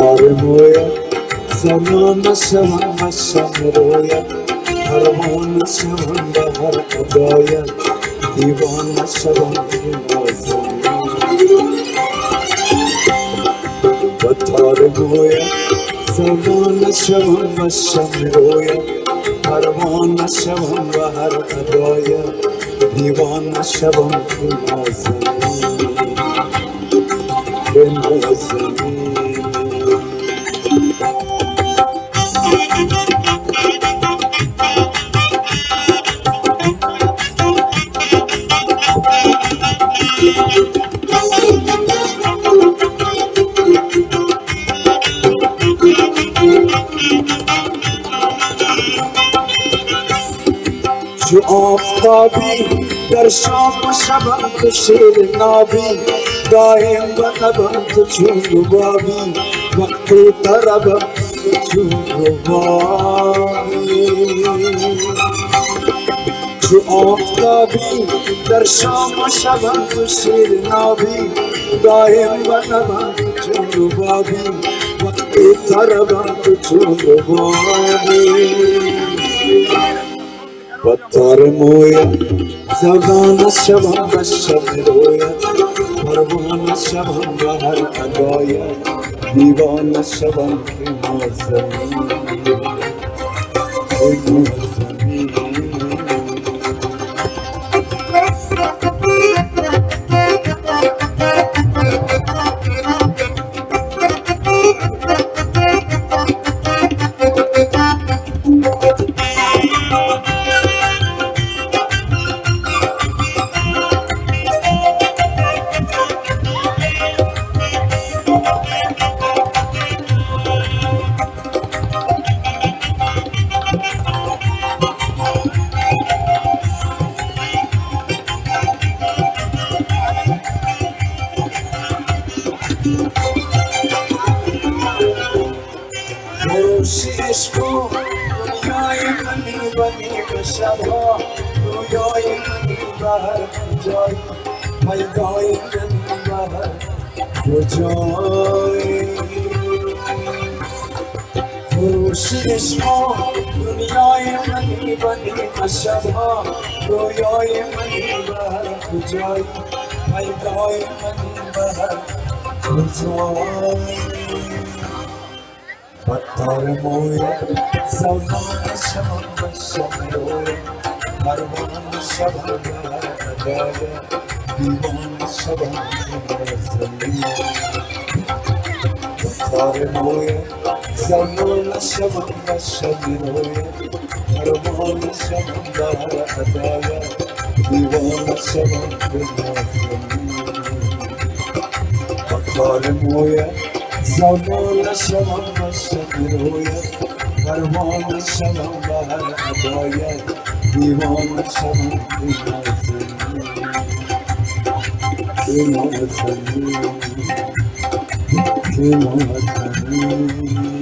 Sarimoya, Sarana Shavana Shamroya, Haramana Shavana Harakadaya, Divana Shavana Shavana. Batarimoya, Sarana Shavana Shamroya, Haramana Shavana Harakadaya, Divana Shavana Shavana. जो आफताबी दर शाम शबंत शेर नाबी दाएँ बनबंत झूम बाबी वक्त तरबंत Şu aftabi der şama şaban şirin abi Daim bana bak tutun babi. Bak bir tarafa tutun babi. Battar moya Zavdana şaban da şabiroya پروان شبان یا هر قدایت دیوان نشوم ای زمان Diyos ko Kaya maniwani ka sa mo Tuyo'y manibahal ng joy May go'y manibahal joy Pusis joy May joy பத்தாறு மூலம் சமான சமம் சமயம் மர்மான சமயம் விமான சமம் பத்தாறு மூலம் சமான சமம் சமயம் மர்மான சமயம் விமான சமம் பத்தாறு மூலம் گایا دیوان شبان زمین پتار مویا زمان شبان بشم رویا پروان شبان بهر ادایت دیوان شبان به نازنین به نازنین به نازنین